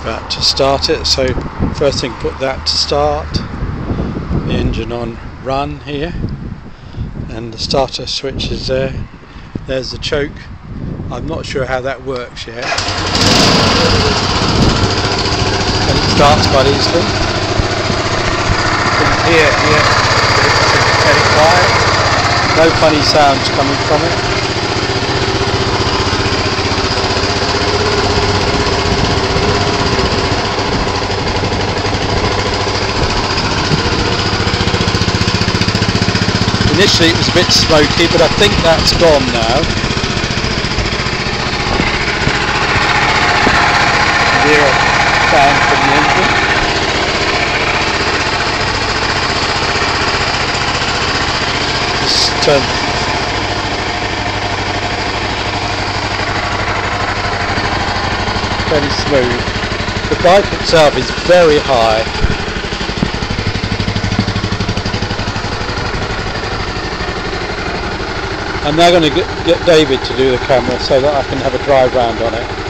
About to start it, so first thing put that to start. The engine on run here, and the starter switch is there. There's the choke. I'm not sure how that works yet. And it starts quite easily. Here, quiet. No funny sounds coming from it. Initially it was a bit smoky, but I think that's gone now. Hear a fan from the engine. Just turn. Very smooth. The bike itself is very high. I'm now going to get, David to do the camera so that I can have a drive round on it.